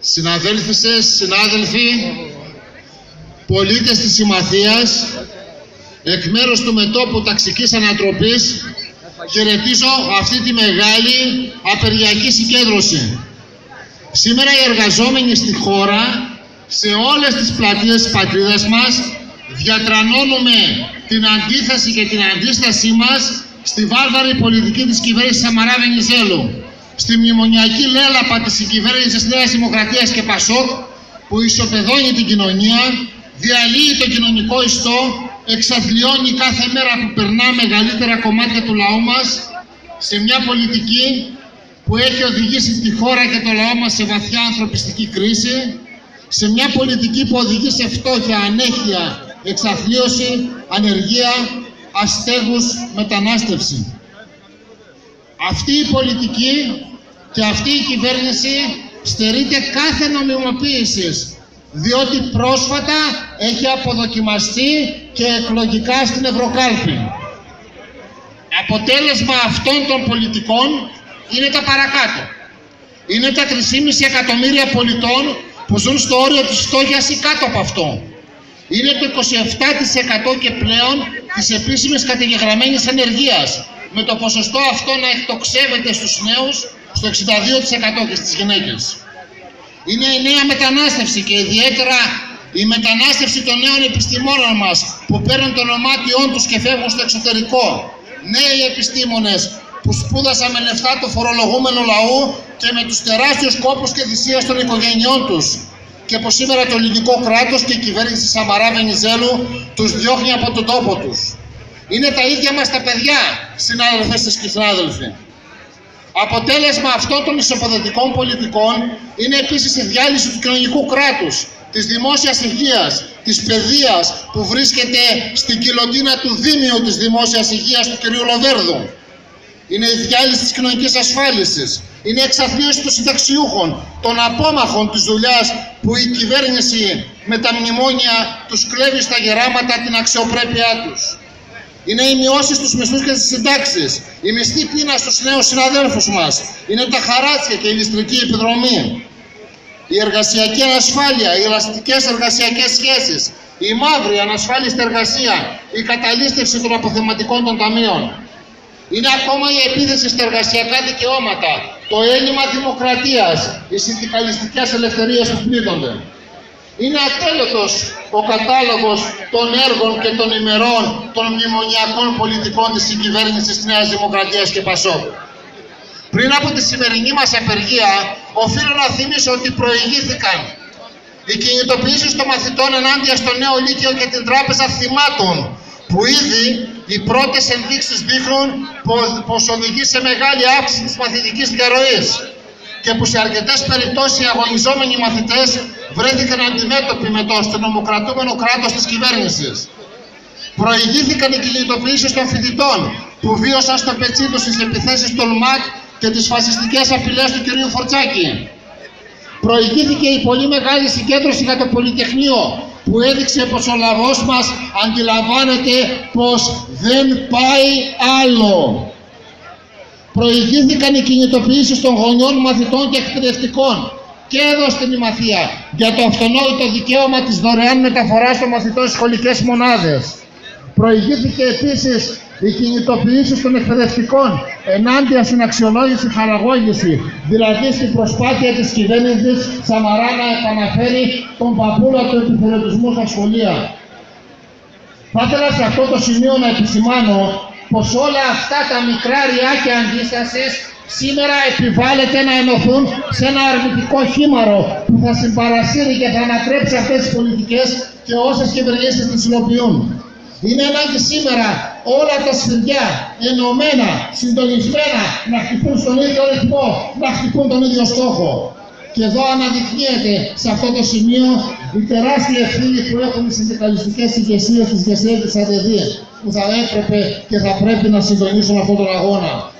Συναδέλφισες, συνάδελφοι, πολίτες της Συμμαθίας, εκ μέρους του μετόπου ταξικής ανατροπής, χαιρετίζω αυτή τη μεγάλη απεργιακή συγκέντρωση. Σήμερα οι εργαζόμενοι στη χώρα, σε όλες τις πλατείες της πατρίδας μας, διατρανώνουμε την αντίθεση και την αντίστασή μας στη βάρβαρη πολιτική της κυβέρνησης Σαμαρά Βενιζέλου στη μνημονιακή λέλαπα της συγκυβέρνησης Νέας Δημοκρατίας και Πασόκ που ισοπεδώνει την κοινωνία, διαλύει το κοινωνικό ιστό, εξαθλιώνει κάθε μέρα που περνά μεγαλύτερα κομμάτια του λαού μας σε μια πολιτική που έχει οδηγήσει τη χώρα και το λαό μας σε βαθιά ανθρωπιστική κρίση, σε μια πολιτική που οδηγεί σε φτώχεια, ανέχεια, εξαθλίωση, ανεργία, αστέγους, μετανάστευσης. Αυτή η πολιτική και αυτή η κυβέρνηση στερείται κάθε νομιμοποίησης διότι πρόσφατα έχει αποδοκιμαστεί και εκλογικά στην Ευρωκάλπη. Αποτέλεσμα αυτών των πολιτικών είναι τα παρακάτω. Είναι τα 3,5 εκατομμύρια πολιτών που ζουν στο όριο της φτώχειας ή κάτω από αυτό. Είναι το 27% και πλέον της επίσημης καταγεγραμμένης ανεργίας με το ποσοστό αυτό να εκτοξεύεται στους νέους στο 62% και στις γυναίκες. Είναι η νέα μετανάστευση και ιδιαίτερα η μετανάστευση των νέων επιστημόνων μας που παίρνουν το ονομάτιό τους και φεύγουν στο εξωτερικό. Νέοι επιστήμονες που σπούδασαν με λεφτά του φορολογούμενου λαού και με τους τεράστιους κόπους και θυσίες των οικογενειών τους και που σήμερα το ελληνικό κράτος και η κυβέρνηση Σαμαρά Βενιζέλου τους διώχνει από τον τόπο τους. Είναι τα ίδια μας τα παιδιά, συνάδελφες και συνάδελφοι. Αποτέλεσμα αυτών των ισοποδοτικών πολιτικών είναι επίσης η διάλυση του κοινωνικού κράτους, της δημόσιας υγείας, της παιδείας που βρίσκεται στην κοιλωτίνα του Δήμιου της δημόσιας υγείας του κ. Λοβέρδου. Είναι η διάλυση της κοινωνικής ασφάλισης. Είναι η εξαθλίωση των συνταξιούχων, των απόμαχων της δουλειάς που η κυβέρνηση με τα μνημόνια τους κλέβει στα γεράματα την αξιοπρέπειά τους είναι οι μειώσεις στους μισθούς και στις συντάξεις, η μισθή πείνα στους νέους συναδέλφους μας, είναι τα χαράτσια και η ληστρική επιδρομή, η εργασιακή ανασφάλεια, οι ελαστικές εργασιακές σχέσεις, η μαύρη ανασφάλιστη εργασία, η καταλήστευση των αποθεματικών των ταμείων. Είναι ακόμα η επίθεση στα εργασιακά δικαιώματα, το έλλειμμα δημοκρατίας, οι συνδικαλιστικές ελευθερίες που πλήττονται. Είναι ατέλετος ο κατάλογος των έργων και των ημερών των μνημονιακών πολιτικών της συγκυβέρνησης της Νέας Δημοκρατίας και Πασόκ. Πριν από τη σημερινή μας απεργία, οφείλω να θυμίσω ότι προηγήθηκαν οι κινητοποιήσεις των μαθητών ενάντια στο νέο Λύκειο και την Τράπεζα Θυμάτων, που ήδη οι πρώτες ενδείξεις δείχνουν πως οδηγεί σε μεγάλη αύξηση της μαθητικής διαρροής και που σε αρκετές περιπτώσεις οι αγωνιζόμενοι μαθητές βρέθηκαν αντιμέτωποι με το αστυνομοκρατούμενο κράτος της κυβέρνησης. Προηγήθηκαν οι κινητοποιήσεις των φοιτητών που βίωσαν στο πετσί τους τις επιθέσεις των ΜΑΚ και τις φασιστικές απειλές του κ. Φορτσάκη. Προηγήθηκε η πολύ μεγάλη συγκέντρωση για το Πολυτεχνείο που έδειξε πως ο λαός μας αντιλαμβάνεται πως δεν πάει άλλο προηγήθηκαν οι κινητοποιήσεις των γονιών, μαθητών και εκπαιδευτικών και εδώ στην Ημαθία για το αυτονόητο δικαίωμα της δωρεάν μεταφοράς των μαθητών στις σχολικές μονάδες. Προηγήθηκε επίσης οι κινητοποιήσεις των εκπαιδευτικών ενάντια στην αξιολόγηση χαραγώγηση, δηλαδή στην προσπάθεια της κυβέρνησης Σαμαρά να επαναφέρει τον παππούλα του επιθεωρητισμού στα σχολεία. Θα ήθελα σε αυτό το σημείο να επισημάνω πως όλα αυτά τα μικρά ριάκια αντίστασης σήμερα επιβάλλεται να ενωθούν σε ένα αρνητικό χήμαρο που θα συμπαρασύρει και θα ανατρέψει αυτές τις πολιτικές και όσες κυβερνήσεις τις υλοποιούν. Είναι ανάγκη σήμερα όλα τα σφυριά ενωμένα, συντονισμένα να χτυπούν στον ίδιο ρυθμό, να χτυπούν τον ίδιο στόχο. Και εδώ αναδεικνύεται σε αυτό το σημείο η τεράστια ευθύνη που έχουν οι συνδικαλιστικές ηγεσίες της ΓΕΣΕ της ΑΔΕΔ που θα έπρεπε και θα πρέπει να συντονίσουν αυτόν τον αγώνα.